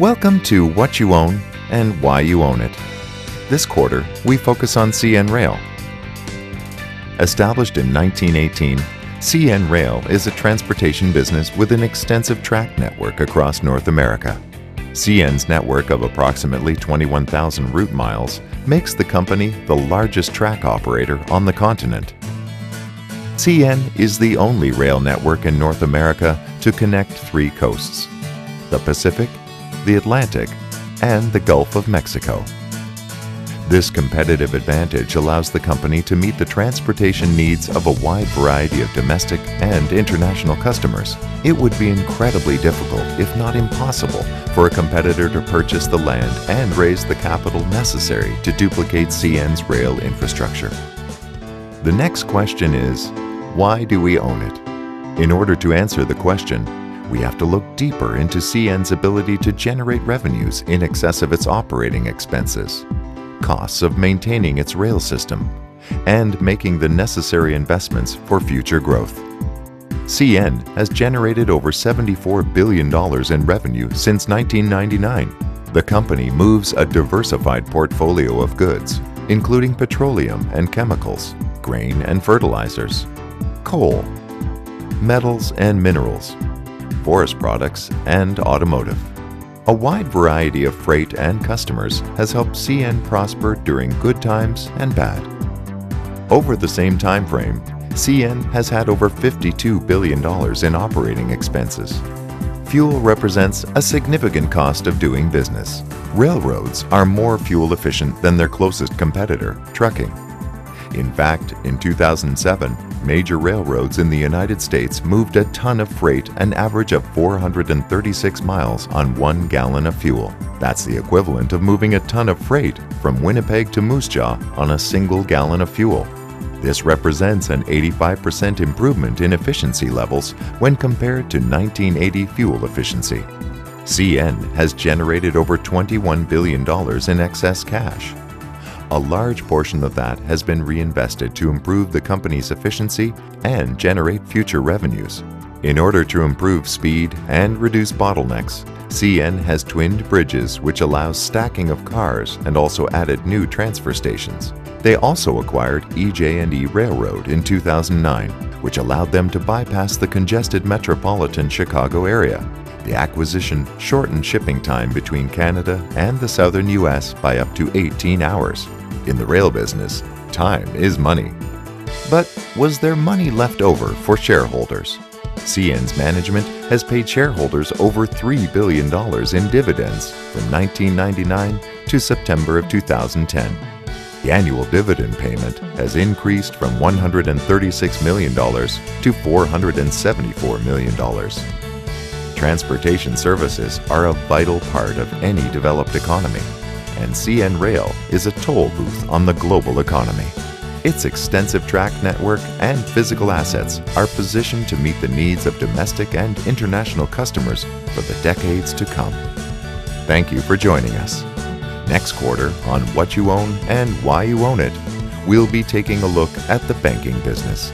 Welcome to What You Own and Why You Own It. This quarter, we focus on CN Rail. Established in 1918, CN Rail is a transportation business with an extensive track network across North America. CN's network of approximately 21,000 route miles makes the company the largest track operator on the continent. CN is the only rail network in North America to connect three coasts the Pacific, the Atlantic, and the Gulf of Mexico. This competitive advantage allows the company to meet the transportation needs of a wide variety of domestic and international customers. It would be incredibly difficult, if not impossible, for a competitor to purchase the land and raise the capital necessary to duplicate CN's rail infrastructure. The next question is, why do we own it? In order to answer the question, we have to look deeper into CN's ability to generate revenues in excess of its operating expenses, costs of maintaining its rail system, and making the necessary investments for future growth. CN has generated over $74 billion in revenue since 1999. The company moves a diversified portfolio of goods, including petroleum and chemicals, grain and fertilizers, coal, metals and minerals, forest products, and automotive. A wide variety of freight and customers has helped CN prosper during good times and bad. Over the same time frame, CN has had over $52 billion in operating expenses. Fuel represents a significant cost of doing business. Railroads are more fuel efficient than their closest competitor, trucking. In fact, in 2007, major railroads in the United States moved a ton of freight an average of 436 miles on one gallon of fuel. That's the equivalent of moving a ton of freight from Winnipeg to Moose Jaw on a single gallon of fuel. This represents an 85% improvement in efficiency levels when compared to 1980 fuel efficiency. CN has generated over $21 billion in excess cash. A large portion of that has been reinvested to improve the company's efficiency and generate future revenues. In order to improve speed and reduce bottlenecks, CN has twinned bridges which allows stacking of cars and also added new transfer stations. They also acquired EJ&E Railroad in 2009, which allowed them to bypass the congested metropolitan Chicago area. The acquisition shortened shipping time between Canada and the southern U.S. by up to 18 hours. In the rail business, time is money. But was there money left over for shareholders? CN's management has paid shareholders over $3 billion in dividends from 1999 to September of 2010. The annual dividend payment has increased from $136 million to $474 million. Transportation services are a vital part of any developed economy, and CN Rail is a toll booth on the global economy. Its extensive track network and physical assets are positioned to meet the needs of domestic and international customers for the decades to come. Thank you for joining us. Next quarter on What You Own and Why You Own It, we'll be taking a look at the banking business.